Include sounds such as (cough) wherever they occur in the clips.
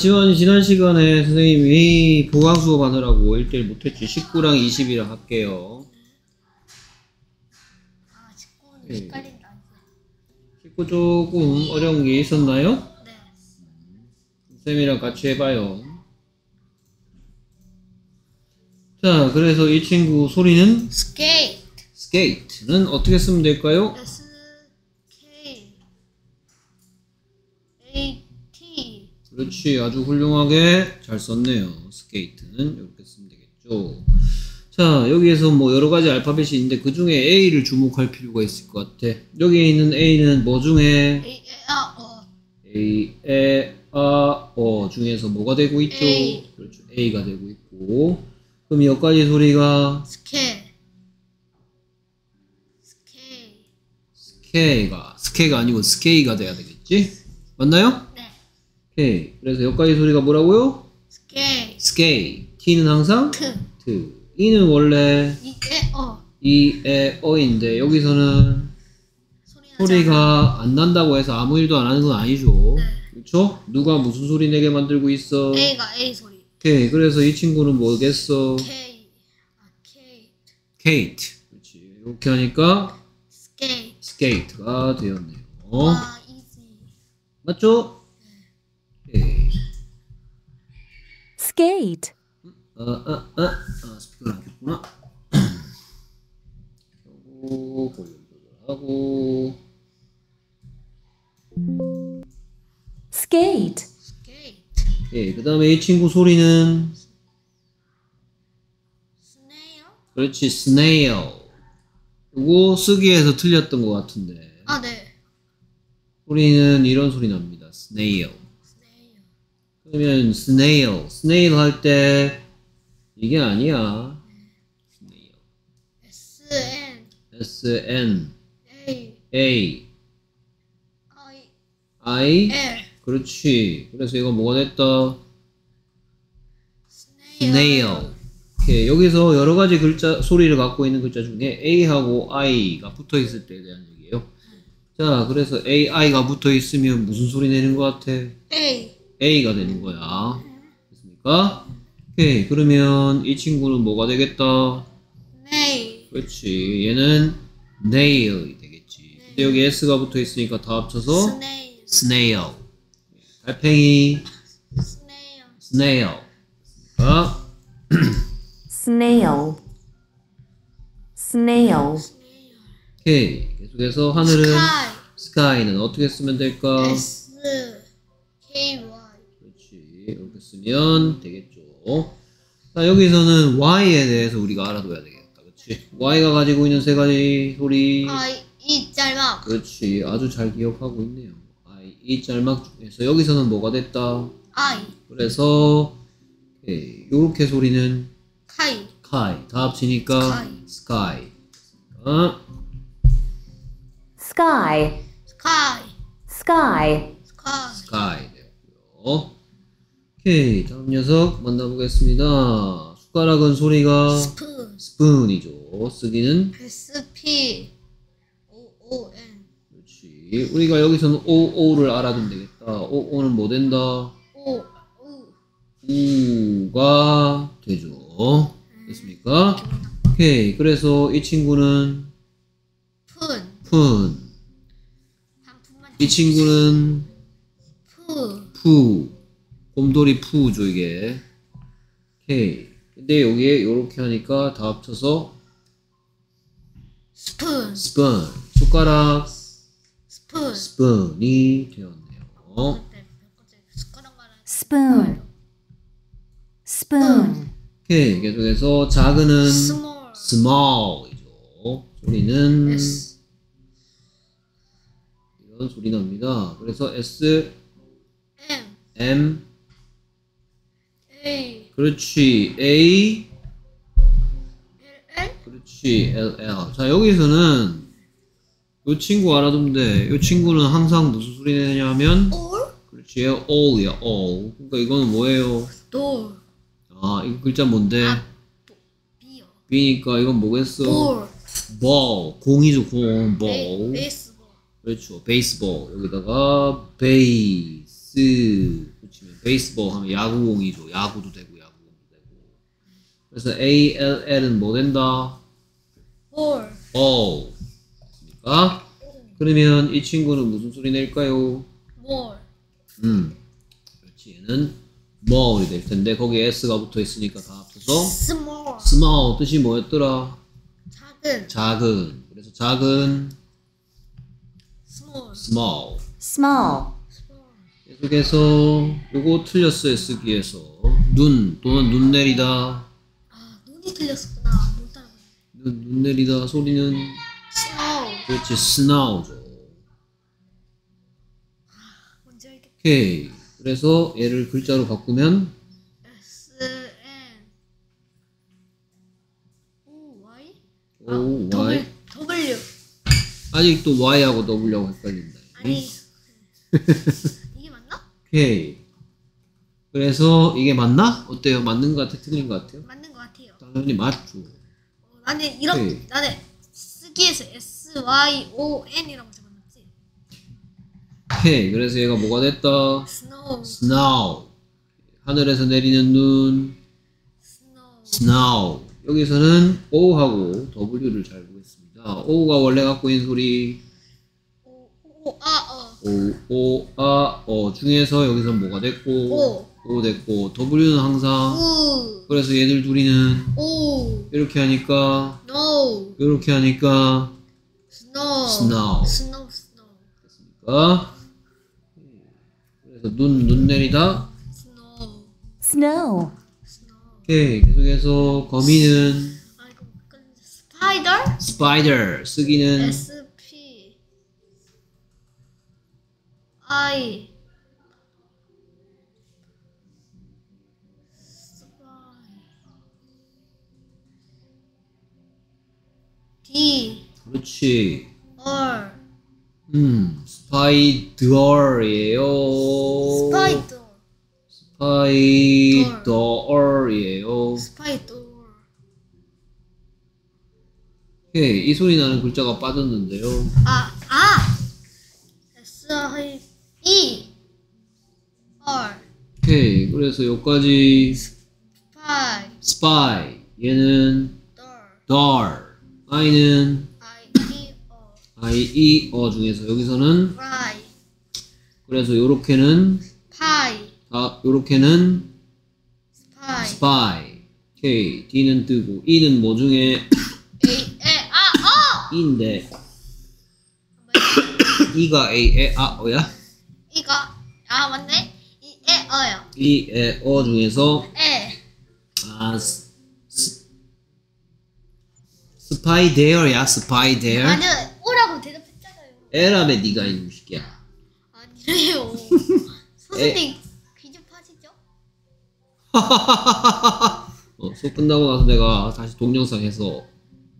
지원 지난 시간에 선생님이 보강 수업 하느라고 1대1 못했지 19랑 20이랑 할게요 아, 19는 네. 헷갈린다. 19 조금 어려운 게 있었나요? 네. 쌤이랑 같이 해봐요 자 그래서 이 친구 소리는 스케이트. 스케이트는 어떻게 쓰면 될까요? 그렇지 아주 훌륭하게 잘 썼네요 스케이트는 이렇게 쓰면 되겠죠 자 여기에서 뭐 여러 가지 알파벳이 있는데 그 중에 A를 주목할 필요가 있을 것 같아 여기에 있는 A는 뭐 중에 A A 어. A, 에, 아, 어 중에서 뭐가 되고 있죠? A. 그렇죠 A가 되고 있고 그럼 여기까지 소리가 스케. 스케. 스케가 스케가 아니고 스케이가 돼야 되겠지? 맞나요? 네. 오케이 그래서 여기까지 소리가 뭐라고요? 스케. 스케이 T는 항상 트. 트 E는 원래 이게 어. 이, 에, 어인데 여기서는. 소리가 안 난다고 해서 아무 일도 안 하는 건 아니죠. 네. 그렇죠? 누가 무슨 소리 내게 만들고 있어? A가 A 소리. 오케이. 그래서 이 친구는 뭐겠어? K. 아 K. 케이트. 그렇지. 이렇게 하니까 skate. skate가 되었네요. 와 easy. 맞죠? Skate, 아, 아, 아, 아, 스피커를 안 켰구나. 하고, 볼륨 조절하고, skate. 예, 그 다음에 이 친구 소리는 스네어? 그렇지, snail. 이거 쓰기에서 틀렸던 것 같은데. 아 네. 소리는 이런 소리 납니다. snail. 스네어. 그러면 snail, snail 할 때 이게 아니야. snail. S N S N A A I I L. 그렇지. 그래서 이거 뭐가 됐다? 스네어. snail. 오케이. 여기서 여러 가지 글자 소리를 갖고 있는 글자 중에 A하고 I가 붙어 있을 때에 대한 얘기예요. 자, 그래서 A, I가 붙어 있으면 무슨 소리 내는 것 같아? A. A가 되는 거야. 됐습니까? 오케이. 그러면 이 친구는 뭐가 되겠다? 네이. 그렇지. 얘는 nail이 되겠지. 근데 여기 S가 붙어 있으니까 다 합쳐서 스네일. snail. 달팽이, 스네일. snail. 됐습니까? snail, snail, 오케이. 계속해서 하늘은 스카이. sky는 어떻게 쓰면 될까? S 이렇게 쓰면 되겠죠. 자, 여기서는 y에 대해서 우리가 알아둬야 되겠다. 그렇지. y가 가지고 있는 세 가지 소리. I 이 짤막. 그렇지. 아주 잘 기억하고 있네요. I, 이 짤막 중에서 여기서는 뭐가 됐다. I 그래서 오케이. 요렇게 소리는 카이. sky. 다 합치니까 sky. 어? sky, 스카이. sky, 스카이. sky 되었고요. 오케이. 다음 녀석 만나보겠습니다. 숟가락은 소리가 스푼. 스푼이죠. 쓰기는 S P O O N. 그렇지. 우리가 여기서는 OO를 알아두면 되겠다. OO는 뭐 된다? O. 우가 되죠. 됐습니까? 오케이. 그래서 이 친구는 푼. 푼. 단품만. 이 친구는 푸. 푸. 곰돌이 푸죠, 이게. 오케이. 근데 여기에 요렇게 하니까 다 합쳐서 스푼. 스푼. 숟가락 스푼. 스푼이 되었네요. spoon, spoon, 오케이. 계속해서 작은은 small. small이죠. 소리는 S 이런 소리 납니다. 그래서 S, M M, A 그렇지. A, L 그렇지. L, L. 자, 여기서는 이 친구 알아두면 돼. 이 친구는 항상 무슨 소리 내냐면, 올 그렇지. all이야, all. 그러니까 이거는 뭐예요? 돌. 아, 이거 글자 뭔데? 아, B요. B니까 이건 뭐겠어? 볼. ball. 공이죠, 공. 베, ball. 베이스볼. 그렇죠. baseball. 여기다가 베이스 baseball 하면 야구공이죠. 야구도 되고 야구공도 되고. 그래서 A, L, L은 뭐 된다? 볼. O. 됐습니까? 그러면 이 친구는 무슨 소리 낼까요? 볼. 음, 그렇지. 얘는 몰이 될 텐데 거기에 S가 붙어 있으니까 다 합쳐서 small. small 뜻이 뭐였더라? 작은. 작은. 그래서 작은 small. small, small. 계속해서 요거 틀렸어요 쓰기에서 눈 또는 눈 내리다 아 눈이 틀렸었구나. 못 따라. 눈, 눈 내리다 소리는 snow. 그렇지 snow죠 뭔지 알겠다. 오케이 그래서 얘를 글자로 바꾸면 S N O Y. 아, O, Y W. W. 아직도 Y하고 W하고 헷갈린다 아니. (laughs) (laughs) 오케이 그래서 이게 맞나? 어때요? 맞는 것 같아? 틀린 것 같아요? 맞는 것 같아요. 당연히 맞죠 어, 나는 이런 오케이. 나는 쓰기에서 S Y O N이라고 적어놨지. 오케이 그래서 얘가 뭐가 됐다? snow. snow 하늘에서 내리는 눈 snow. snow 여기서는 O하고 W를 잘 보겠습니다. O가 원래 갖고 있는 소리 오, 오, 아, 어. O, O, 아, 어 중에서 여기서 뭐가 됐고 오. O 됐고 W는 항상 우. 그래서 얘들 둘이는 오. 이렇게 하니까 노. 이렇게 하니까 스노우. 스노우. 스노우. 스노우. 됐습니까? 그래서 눈, 눈 내리다 snow. snow, snow. 오케이 계속해서 거미는 아 이거 헷갈린다. spider? spider 쓰기는 S I D 그렇지. R 음 spider예요. spider spider예요. spider 오케이 이 소리 나는 글자가 빠졌는데요. 아, 아! S I E R 오케이 그래서 여기까지 스파이 spy 얘는 더 door i는 I E O i e 어 중에서 여기서는 프라이 그래서 요렇게는 파이 아 요렇게는 스파이 spy. 오케이 d는 뜨고 e는 뭐 중에? A 에아 어! e인데. E가 a 에아 어야 이거. 아 맞네. 이에 어요. e 에어 중에서 에. 아 스, 스, 스파이 데어야 스파이 데어 아니요 오라고 대답했잖아요. 에라베 니가 이놈 새끼야. 아니래요. (laughs) 선생님 귀좀 파시죠? 어, 수업 끝나고 나서 내가 다시 동영상 해서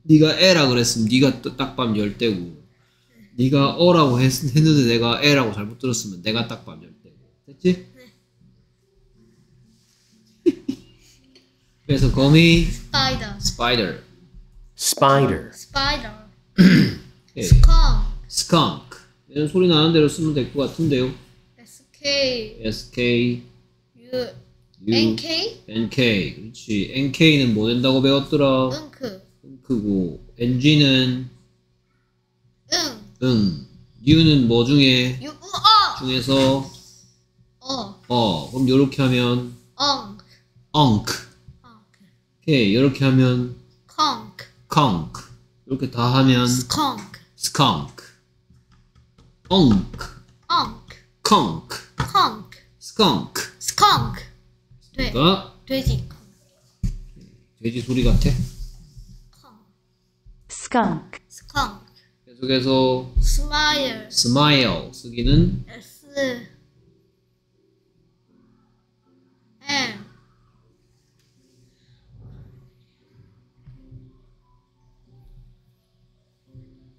네가 에라 그랬으면 네가 또 딱밤 열대고 네가 어라고 했, 했는데 내가 에라고 잘못 들었으면 내가 딱밤 열대고 됐지? 그래서 거미 스파이더 spider spider, spider 오케이. 스컹 스컹크 얘는 소리 나는 대로 쓰면 될 것 같은데요. S K. SK U U N K? NK 그렇지. NK는 뭐 된다고 배웠더라? 응크 크고. NG는? 응 응. U는 뭐 중에? U 어. 중에서? 어. 어 그럼 요렇게 하면? 엉. 엉크. 엉 오케이 요렇게 하면? 컹크. 컨크. 이렇게 다 하면? 스컹크. 스컹크. 엉크. 엉크. 컨크. 컹크. 스컹크. 스컹크. 돼. 그러니까? 돼지. 돼지 소리 같아? 스컹크 계속해서 스마일 smile 쓰기는 S. M.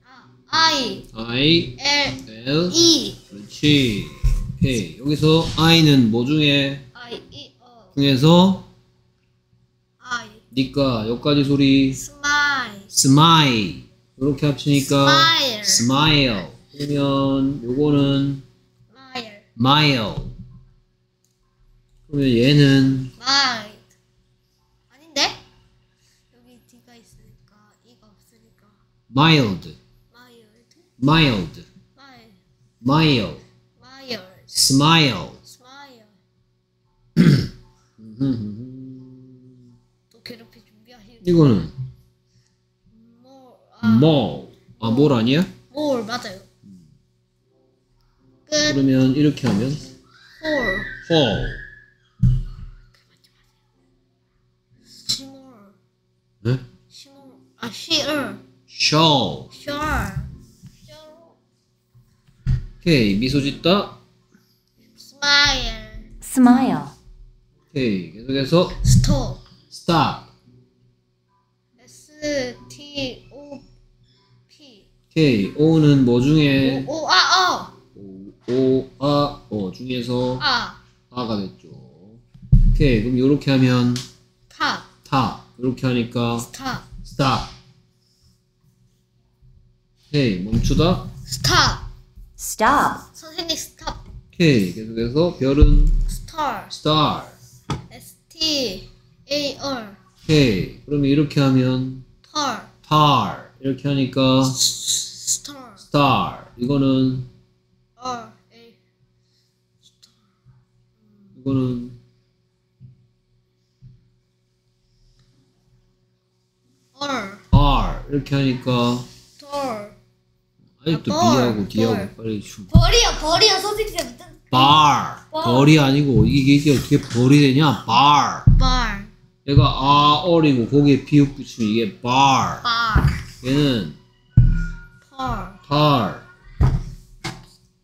아, I. I L L E. 그렇지. 오케이. 여기서 I는 뭐 중에? I E O. 중에서 I. 니까 여기까지 소리 Smile. Smile 이렇게 합치니까 Smile smile 그러면 요거는 Smile mile 그러면 얘는 mild. 아닌데? 여기 D가 있으니까 E가 없으니까 mild, mild, mild, mild, mild, smile. smile. 음, 또 괴롭힐 준비하시고. 이거는 more, 아, more. 아, 뭘 아니야? more 맞아요. 끝. 그러면 이렇게 하면 more, fall. small, 네? small. 아, show. sure, sure. 오케이, 미소 짓다. smile, Smile. 오케이, 계속해서 stop. stop. S T 오케이, O는 뭐 중에 O 아 O, O, 아, 어 중에서 어. 아 아가 됐죠. 오케이, 그럼 이렇게 하면 탑 타. 이렇게 하니까 stop stop. 오케이, 멈추다. stop Stop. 선생님 stop 오케이, 계속해서 별은 스타 star. S T A R 오케이, 그러면 이렇게 하면 털 tar. 이렇게 하니까 스타 star. 이거는 R A 이거는 R R. 이렇게 하니까 털 아직도 아, B하고 D하고. 빨리 좀. 벌이야 벌이야 선생님 bar. 벌이 아니고 이게 이게 어떻게 벌이 되냐? bar. bar 얘가 아 어리고 거기에 비읍 붙이면 이게 bar. bar 얘는 털 tar,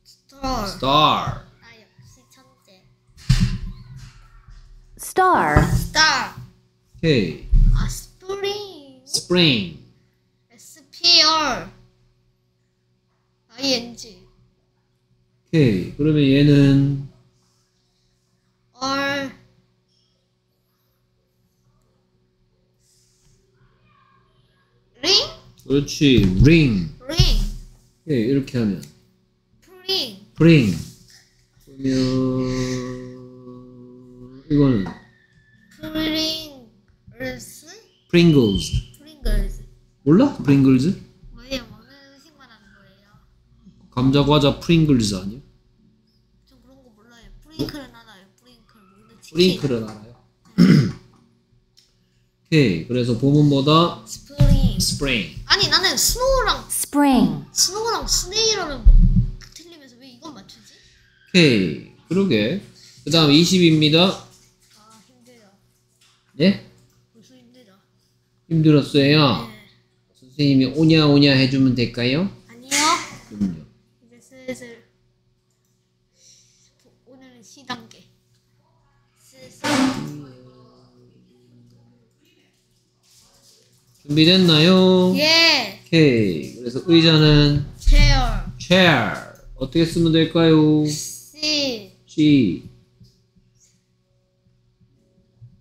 스타 star. 아 역시 천재 Star. 스타 오케이. 아 스프링 spring. S P R. I N G. 오케이. 그러면 얘는? R. 링 그렇지. ring. 링 오케이. 이렇게 하면 프링 bring. 그러면 이거는 프링글스 Pringles. 프링글스 몰라? Pringles? 뭐예요 먹는 음식만 하는 거예요 감자 과자 Pringles 아니야? 전 그런 거 몰라요 뿌링클은 알아요 뿌링클 먹는 치킨 뿌링클은 알아요. 오케이. 그래서 봄은 뭐다 스프링 spring. 아니 나는 snow랑 Spring. snow랑 snail이랑은 뭐 틀리면서 왜 이건 맞추지? 오케이. 그러게. 그 다음 20입니다. 아 힘들어 예? 벌써 힘들어 힘들었어요. 네. 선생님이 오냐 오냐 해주면 될까요? 아니요 그럼요. 이제 슬슬 준비됐나요? 예. 오케이. 그래서 의자는 체어 chair. 어떻게 쓰면 될까요? C. G,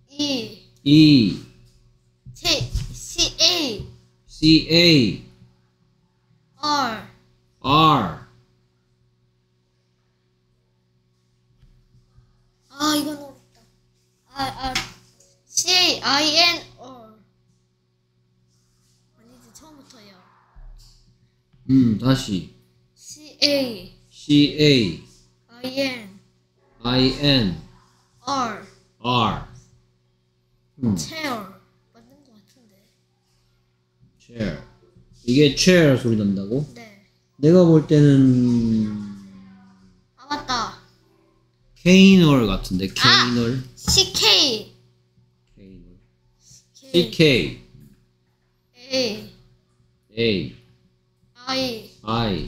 E. E, C C. A. C, A, R. R. 음, 다시. C A. C, A, I N. I, N, R. R. 음, 체어 맞는 것 같은데. Chair. 이게 chair 소리 난다고? 네. 내가 볼 때는 아 맞다. 케이널 같은데 케이널 C K. 케이널 K. CK A. A I I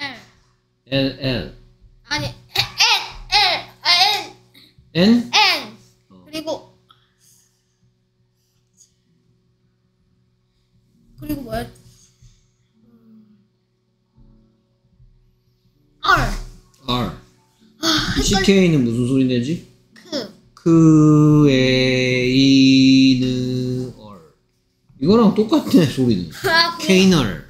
N L L L 아니 N L N N N 어. 그리고. 그리고 뭐야? 음. R R CK는 무슨 소리 내지? 크. 그 에이느 얼. 이거랑 똑같네 소리는. 아, 그- 케이널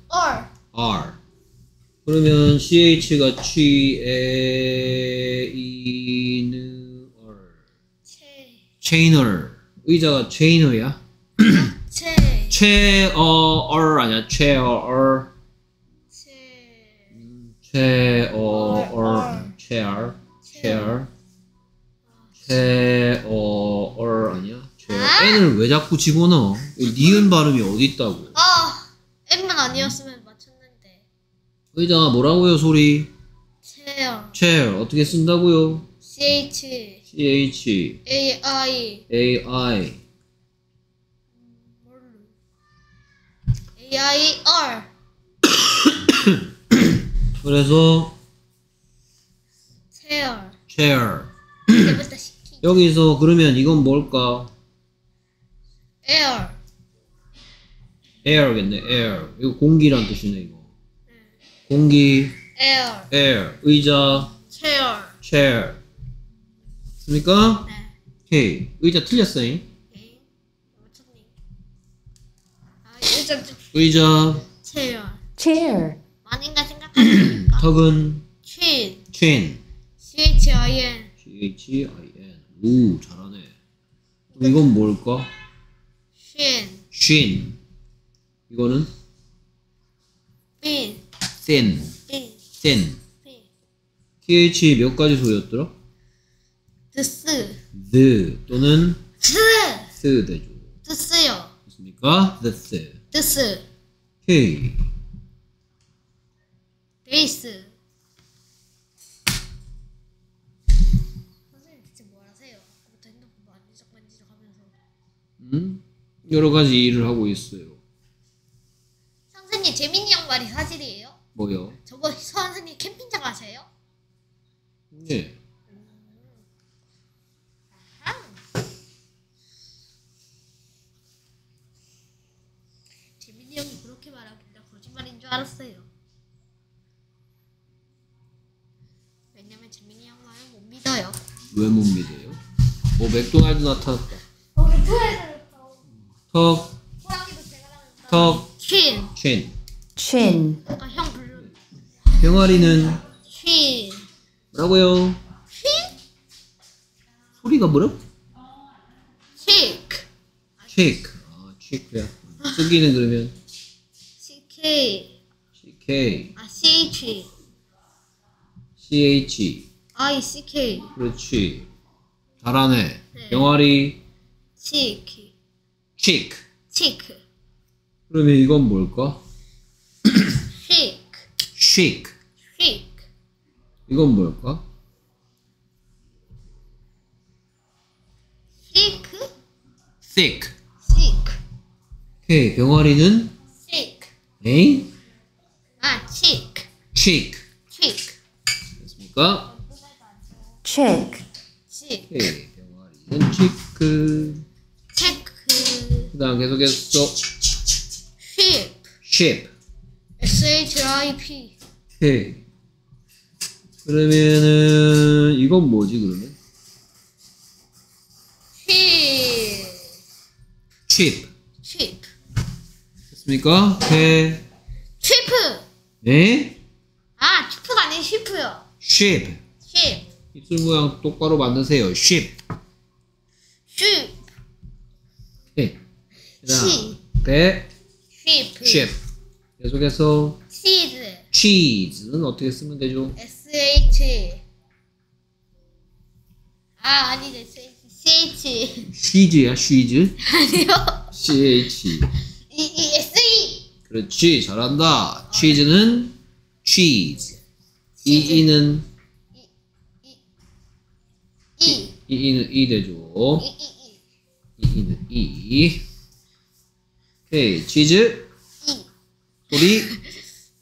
R. R. 그러면 CH가 취에 이는 얼체 체이너 의자가 체이너야? 체 체어 얼 아니야. 체어 얼체 체어 얼. 얼 체어 체어 체어 얼 아니야 체어 아! N을 왜 자꾸 집어넣어? 이 니은 발음이 어디 있다고? 아 N만 아니었으면 맞췄는데. 의자가 뭐라고요 소리? 체어 체어 어떻게 쓴다고요? C H. CH A I. AI 뭘로 A I R. (coughs) 그래서? 체어 chair. 이제부터 (coughs) 시키. 여기서 그러면 이건 뭘까? 에어 air겠네 air. 이거 공기란 뜻이네 이거. 공기 에어 air. 의자 chair chair. 맞습니까? 네. 오케이 의자 틀렸어요? 맞췄니 아좀 의자. chair chair, 아닌가 생각하니까? (clears throat) 턱은 chin chin C H I N. C-H-I-N 오 잘하네. 이건 뭘까? shin shin 이거는? thin thin thin thin thin th 몇 가지 소리였더라? 드스 the 또는 스 th 되죠 드스요. 맞습니까? this 드스 오케이 베이스 선생님 대체 뭘 하세요? 아까부터 핸드폰 만지작 만지작 하면서. 음? 여러 가지 일을 하고 있어요. 선생님 재민이 형 말이 사실이에요? 뭐요? 저번 선생님 캠핑장 가세요? 네. 아. 재민이 형이 그렇게 말하길래 거짓말인 줄 알았어요. 왜냐면 재민이 형 말은 못 믿어요. 왜 못 믿어요? 어, 맥도날드 나타났다. 어, 토해를 턱, 호랑이도 제가 나는다. 턱, 퀸. chin. 아, chin, 아까 형 불러. 병아리는 퀸. 뭐라고요? 소리가 뭐라고? chick. chick. 아, chick이야. 쓰기는 그러면 CK. ck, 아, CH. ch. ICK. 그렇지. 잘하네. 네. 병아리 chick. chick. chick. 그러면 이건 뭘까? chick. chick. chick. 이건 뭘까? thick. thick. thick. 오케이. 병아리는 chick. 에이? 아, chick. chick. chick. 됐습니까? chick, chick. 오케이. 병아리는 chick. chick. 그 다음 계속해서 ship. ship. SHIP. 오케이. 그러면은 이건 뭐지 그러면? ship. chip. chip. 됐습니까? 오케이. chi프. 에? 아, chi프가 아닌 ship요. ship. ship. 입술 모양 똑바로 만드세요. ship. ship. 오케이. 시. 배. 계속해서 cheese. cheese는 어떻게 쓰면 되죠? SH. 아, 아니네. CH. cheese야, cheese. 아니요. ch. 이, 이 SE. 그렇지, 잘한다. cheese는 cheese. 이 이는 이. 이 이는 이 되죠. 이, 이, 이. 이 이는 이. 오케이, 치즈. 이. 소리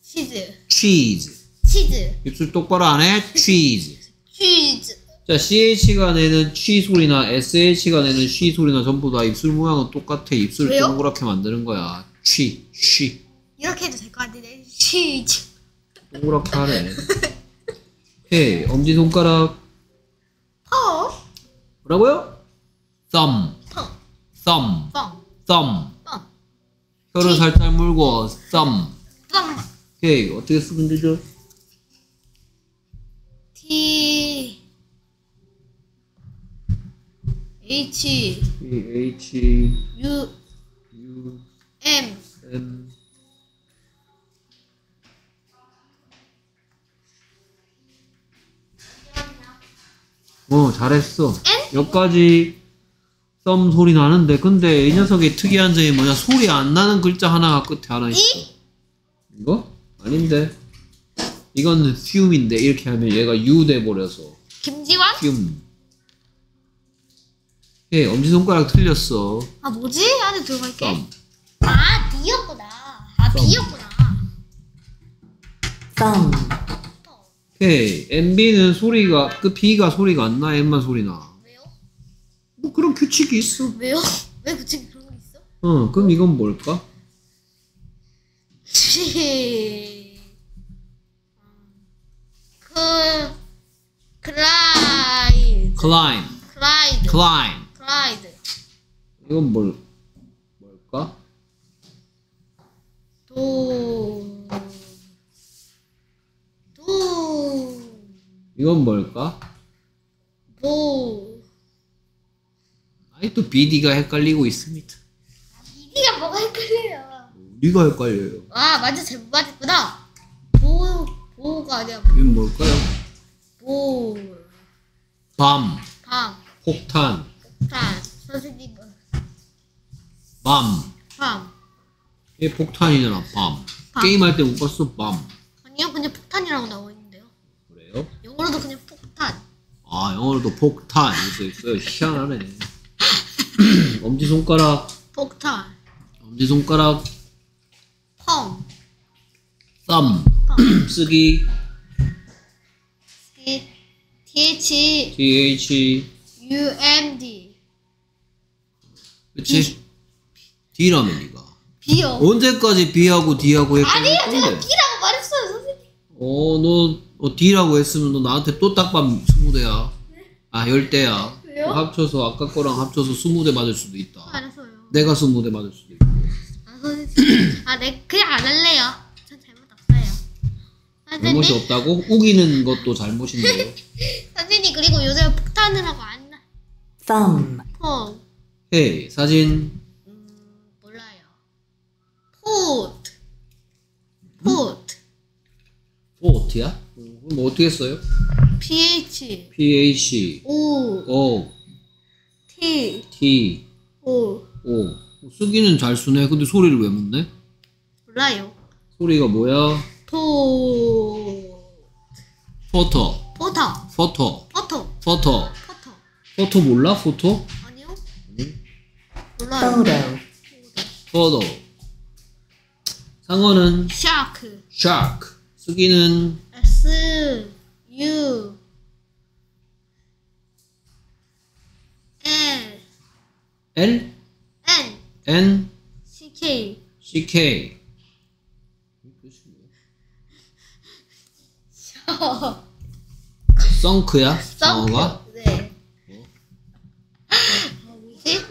치즈. cheese. 치즈. 입술 똑바로 안 해. cheese. 치즈. 자, CH가 내는 취 소리나 SH가 내는 쉬 소리나 전부 다 입술 모양은 똑같아. 입술을 왜요? 동그랗게 만드는 거야. 취, 쉬. 이렇게 해도 될 것 같은데. 치즈. 동그랗게 하네. (laughs) 오케이. 엄지손가락. 퍼. 뭐라고요? thumb, thumb, 뻥. thumb. 뻥. 혀를 살짝 물고 thumb. 뻥. 오케이. 어떻게 쓰면 되죠? T. H. H, U. U, M. M. 어, 잘했어. 여기까지 썸 소리 나는데, 근데 이 녀석의 특이한 점이 뭐냐? 소리 안 나는 글자 하나가 끝에 하나 있어. 이거? 아닌데. 이건 fume인데, 이렇게 하면 얘가 U 돼버려서. 김지환? fume. 예, 엄지손가락 틀렸어. 아 뭐지? 안에 들어갈게. 썸. 아 B였구나. 아 썸. B였구나. thumb, 오케이. MB는 소리가, 그 B가 소리가 안 나, M만 소리 나. 뭐 그런 규칙이 있어. 왜요? 왜 굳이 그런 거 있어? 어, 그럼 이건 뭘까? 치. 그 클라이드. climb, 클라이드. climb. 클라이드. 이건 뭘, 뭘까? 도. 도. 이건 뭘까? 아직도 BD가 헷갈리고 있습니다. 이가 뭐가 헷갈려요. 우리가 헷갈려요. 아 완전 잘못 맞았구나. 보 보가 아니야. 이건 뭘까요? 보. 밤, 밤. 폭탄, 탄. 선생님. 밤. 밤. 이게 폭탄이잖아, 밤. 밤. 게임할 때 못 봤어, 밤. 아니요 그냥 폭탄이라고 나와 있는데요. 그래요? 영어로도 그냥 폭탄. 아, 영어로도 폭탄. 이렇게 있어요. 희한하네. 엄지손가락, 폭탄. 엄지손가락, 펑. 썸. 펑. (clears throat) 쓰기, T H TH. U M D. 그치? D라면 이가. B요. 언제까지 B하고 D하고 헷갈릴 아니요 제가 건데? B라고 말했어요 선생님. 어, 너, 어, D라고 했으면 너 나한테 또 딱밤 20대야. 아, 10대야. 왜요? 합쳐서, 아까 거랑 합쳐서 20대 맞을 수도 있다. 알았어요. 내가 20대 맞을 수도 있고. 아 선생님. 아 네 그냥 안 할래요. 전 잘못 없어요. 잘못이 선생님. 없다고? 우기는 것도 잘못인데요. (laughs) 선생님 그리고 요새 폭탄을 하고 안 나. thumb, 펑. 헤이, 사진. 음 몰라요. 포트. 포트. 포트야? 어, 그럼 뭐 어떻게 써요? PH. PH, O. O, T. T, O. O. 쓰기는 잘 쓰네. 근데 소리를 왜 못 내? 몰라요. 소리가 뭐야? 포. 포토, 포터. 포토, 포터. 포토. 포터. 포토 몰라? 포토? 아니요? 몰라요. 포토. 상어는 샤크. shark. 쓰기는 S. U. L. L, N. N, C. K. C, K. 셔. 썬크야? 상어가? 네. 어, 뭐지?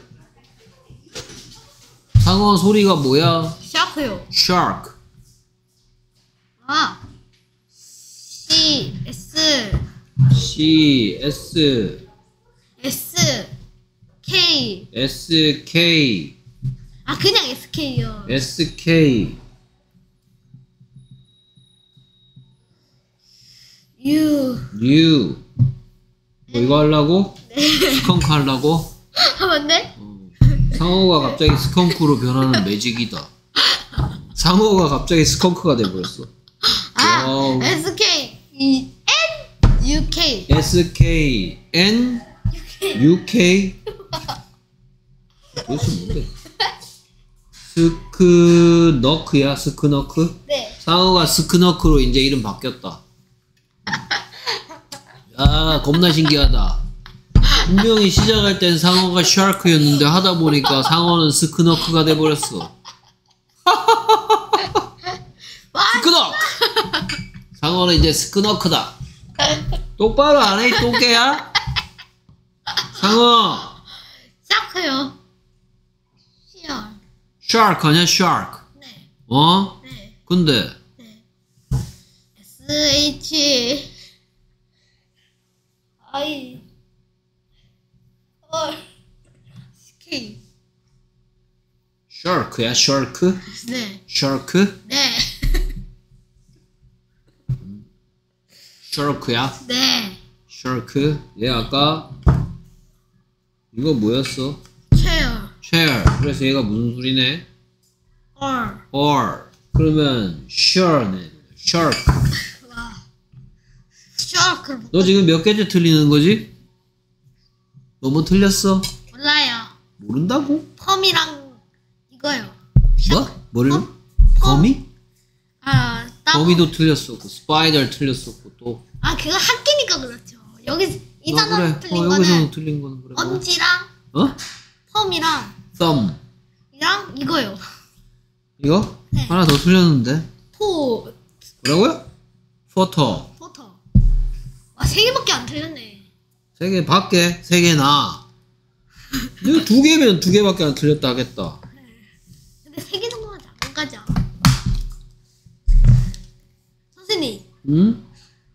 상어 소리가 뭐야? 샤크요. shark. 아. C. S. C, S, S. K. S, K, 아 그냥 SK요. S, K. U. U. 뭐 이거 하려고? 스컹크 하려고? 하면 돼? 어. 상어가 갑자기 스컹크로 변하는 매직이다. 상어가 갑자기 스컹크가 돼버렸어. 아 와우. SK 이 N U K S, K, N, U, K. 도대체 뭔데? 스크너크야, 스크너크? 네. 상어가 스크너크로 이제 이름 바뀌었다. 아 겁나 신기하다. 분명히 시작할 땐 상어가 shark였는데 하다 보니까 상어는 스크너크가 돼버렸어. 스크너크! 상어는 이제 스크너크다. 똑바로 안 해, 이 똥개야? 상어, shark요. 시얼. 샤크 아니야, shark. 네. 어? 네. 근데, 네. S H I R K. 샤크야, 샤크? 네. 샤크? 네. 샤크야? 네. 샤크? 얘 아까 이거 뭐였어? chair. chair. 그래서 얘가 무슨 소리네? Or. 그러면 sure네. shark. 와. 샤크. 너 지금 몇 개째 틀리는 거지? 너뭐 틀렸어? 몰라요. 모른다고? thumb이랑 이거요. 뭐? 뭐를? 거미? 아, 따 거미도 틀렸었고 spider 틀렸었고 또. 아, 그거 학기니까 그렇죠. 여기 이 어, 단어 그래. 틀린 어, 여기서 거는 틀린 거는 그래. 뭐. 엄지랑 어? 펌이랑 thumb. 이랑 이거요. 이거? 네. 하나 더 틀렸는데. 포 뭐라고요? 포터. 와, 세 개밖에 안 틀렸네. 세 개 밖에 세 개 나. 이거 두 개면 두 개밖에 안 틀렸다 하겠다. 응?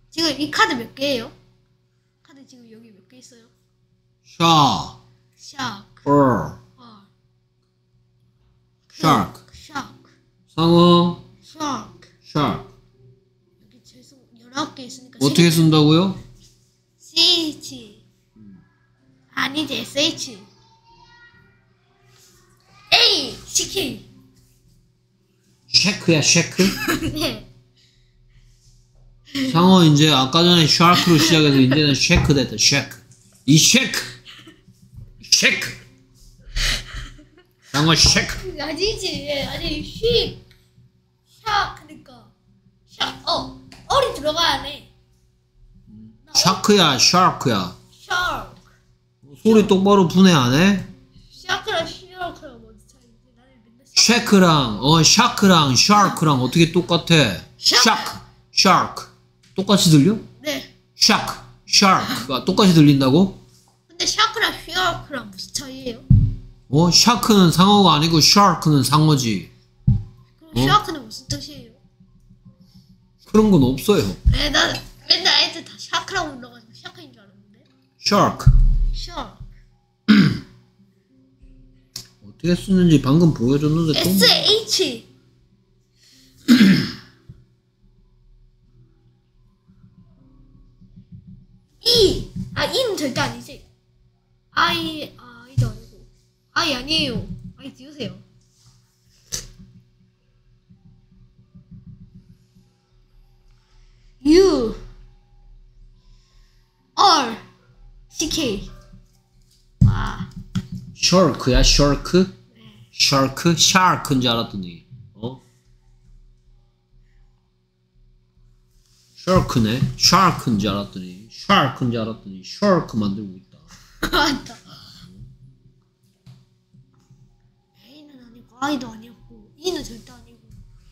지금 이 카드 몇 개예요? 카드 지금 여기 몇 개 있어요? shark, shark, shark. shark, 상어, shark. 여기 죄송 열아홉 개 있으니까 어떻게 쓴다고요? CH 아니지 SH A CK 쉐크야 쉐크? (laughs) 네 상어 이제 아까 전에 shark로 시작해서 이제는 쉐크 됐다 쉐크. 이 쉐크! 쉐크! 상어 쉐크. 아니지. 아니 쉬샤 그니까. 샤 어 어리 들어가야 돼. 샤크야 샤크야. 샤크. 소리 똑바로 분해 안 해? 샤크랑 샤크랑 뭔 차이지? 나는 맨날 샤- 쉐크랑 어 샤크랑 샤크랑 어떻게 똑같아? 샤크. 샤크 샤크 똑같이 들려? 네 샤크 샤크가 똑같이 들린다고? 근데 샤크랑 샤크랑 무슨 차이예요? 어 샤크는 상어가 아니고 샤크는 상어지 그럼 어? 샤크는 무슨 뜻이에요? 그런 건 없어요 네, 난 맨날 애들 다 샤크라고 불러가지고 샤크인 줄 알았는데 샤크 샤크 어떻게 쓰는지 방금 보여줬는데 또 SH (clears throat) E 아 E는 절대 아니지. I 아 I도 아니고. I 아니에요. I 지우세요. U R C K. 와 샤크야 샤크? 샤크? 샤크인 줄 알았더니 샤크네? 샤크인 줄 알았더니 샤크인 줄 알았더니 샤크 만들고 있다 맞다. A는 아니고 I도 아니었고 E는 절대 아니고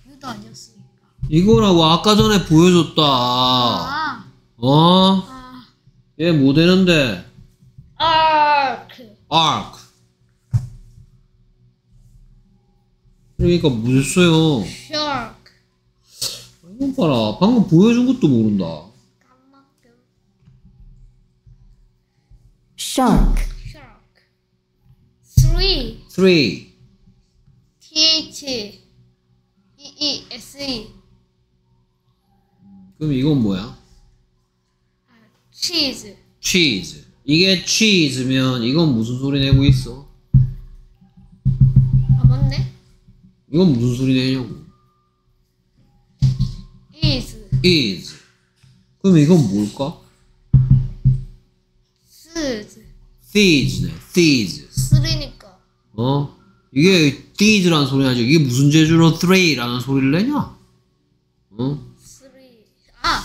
U도 아니었으니까. 이거라고 아까 전에 보여줬다 아, 어? 아, 얘뭐 되는데 아크. arc 그러니까 뭐였어요 이거 봐라 방금 보여준 것도 모른다 shark, 샤크. Three. 3 T H E E S E. 그럼 이건 뭐야? 아, 치즈. cheese 이게 cheese면 이건 무슨 소리 내고 있어? 아 맞네. 이건 무슨 소리 내냐고 is. is 그럼 이건 뭘까? 스즈. thies네 thies 쓰리니까. 어? 이게 thies란 소리 나죠 이게 무슨 재주로 three라는 소리를 내냐? 어? 쓰리. 아.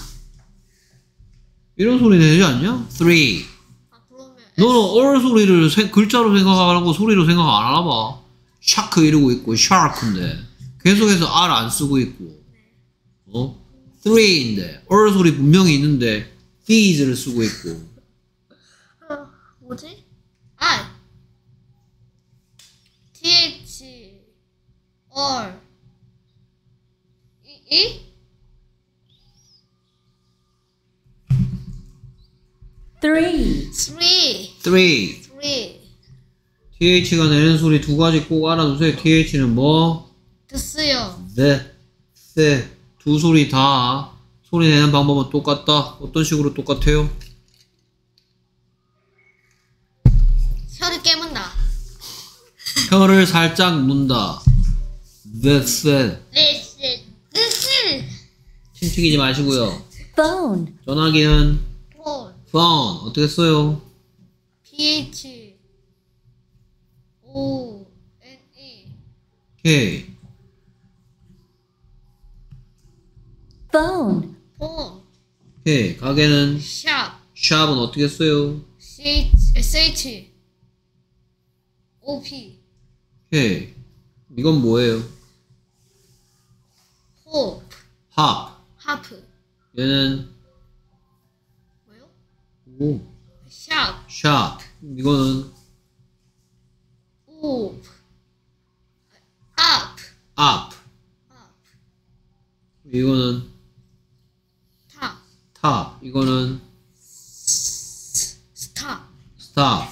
이런 소리 내지 않냐? three. 아 그러면 너는 얼 소리를 세- 글자로 생각하고 소리로 생각 안 하나 봐. 샤크 이러고 있고 샤크인데 계속해서 R 안 쓰고 있고 어? Three인데 얼 소리 분명히 있는데 these를 쓰고 있고 어, 뭐지? 아 th 이, 이? three, three three three TH가 내는 소리 두 가지 꼭 알아두세요. TH는 뭐? 됐어요 the, the 두 소리 다 소리 내는 방법은 똑같다. 어떤 식으로 똑같아요? 혀를 깨문다 혀를 살짝 문다. the, the this this 침 튀기지 마시고요. phone, 전화기는 phone phone 어떻게 써요? ph o n e 오 phone, phone 오케이. 가게는 shop shop은 어떻게 써요? sh o p 오케이. 이건 뭐예요? hope hop. hop 얘는 뭐요? 오, shop shop. 이거는 up up up. up 이거는 top. 이거는 stop stop.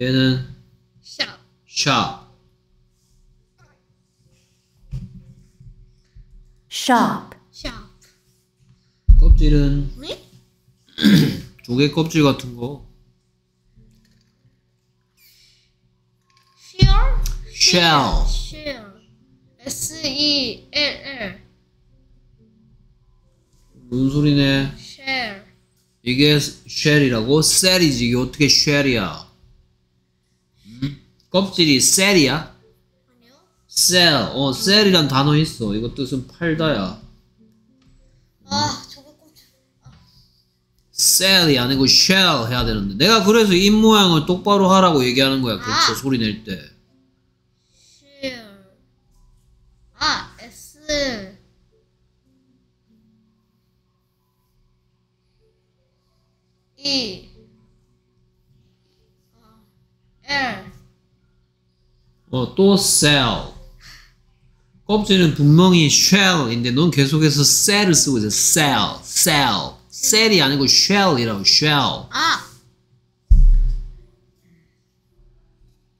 얘는 shop shop. shop, shop 껍질은 네? 조개 껍질 같은 거. shell shell. shell s e l l 무슨 소리네? shell 이게 shell이라고? 셀이지. 이게 어떻게 shell이야? 음? 껍질이 셀이야? 아니요 셀. 어, 셀이란 단어 있어. 이거 뜻은 팔다야. 아 저거 꼭 셀이 아니고 shell 해야 되는데. 내가 그래서 입 모양을 똑바로 하라고 얘기하는 거야. 그렇죠. 아. 소리 낼 때. shell 아 s e 어, l 어, 또 cell. 껍질은 분명히 shell인데 넌 계속해서 cell을 쓰고 있어. cell, cell. cell이 아니고 shell이라고, shell. 아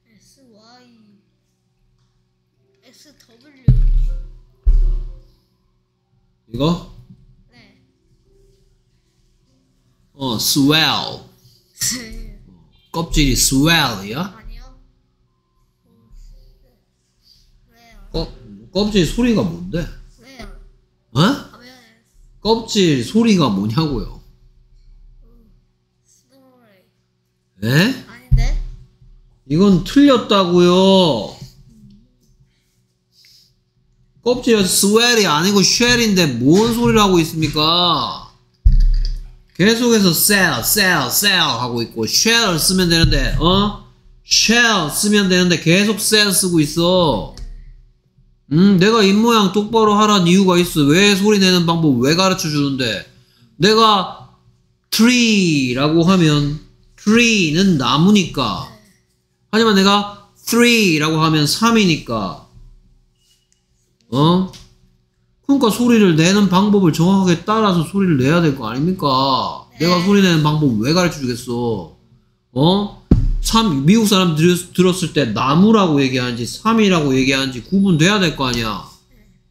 S Y S W 이거? 어, swell. 껍질이 swell이야? 아니요 왜요 껍, 껍질 소리가 뭔데? 왜요 어? 껍질 소리가 뭐냐고요? 스노리 에? 아닌데 이건 틀렸다고요. 껍질이 swell이 아니고 shell인데 뭔 소리를 하고 있습니까? 계속해서 cell, cell, cell 하고 있고 shell 쓰면 되는데 어? shell 쓰면 되는데 계속 cell 쓰고 있어. 음, 내가 입 모양 똑바로 하라는 이유가 있어. 왜 소리 내는 방법 왜 가르쳐 주는데? 내가 tree라고 하면 tree는 나무니까. 하지만 내가 three라고 하면 3이니까. 어? 그러니까 소리를 내는 방법을 정확하게 따라서 소리를 내야 될 거 아닙니까? 내가 소리 내는 방법 왜 가르쳐 주겠어? 어? 3, 미국 사람 들, 들었을 때 나무라고 얘기하는지 3이라고 얘기하는지 구분돼야 될 거 아니야.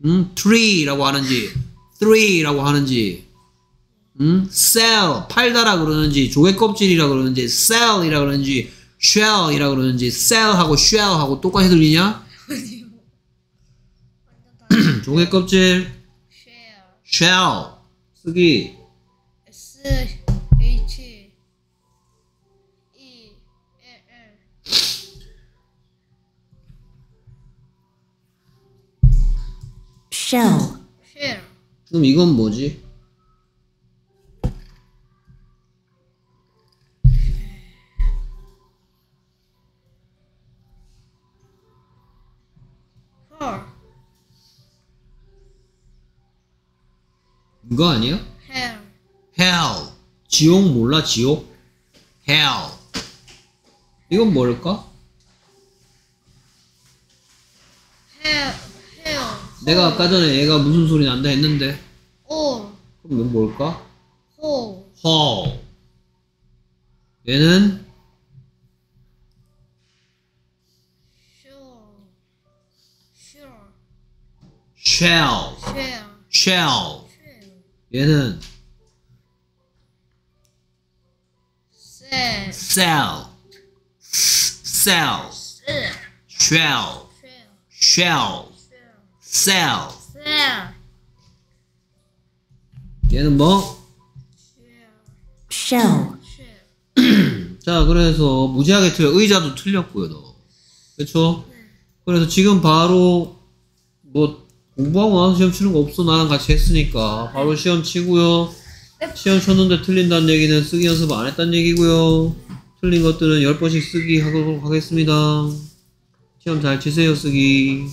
응? tree라고 하는지 3라고 하는지 응? cell 팔다라 그러는지 조개 껍질이라 그러는지 cell이라 그러는지 shell이라 그러는지 cell하고 shell하고 똑같이 들리냐? 조개 껍질 shell shell 쓰기 S H E L L shell shell 그럼 이건 뭐지? 헐 이거 아니야? hell, hell. 지옥 몰라, 지옥? hell. 이건 뭘까? hell, hell, 내가 아까 전에 얘가 무슨 소리 난다 했는데. all, 그럼 이건 뭘까? whole, hall. 얘는 sure, sure, shell. share, shell. 얘는 cell, cell. cell. shell. shell, shell. cell. cell, 얘는 뭐? shell. 자, 그래서 무지하게 틀려. 의자도 틀렸고요, 너. 그쵸? 그래서 지금 바로 뭐 공부하고 나서 시험 치는 거 없어. 나랑 같이 했으니까. 바로 시험 치고요. 시험 쳤는데 틀린다는 얘기는 쓰기 연습 안 했다는 얘기고요. 틀린 것들은 10번씩 쓰기 하도록 하겠습니다. 시험 잘 치세요, 쓰기.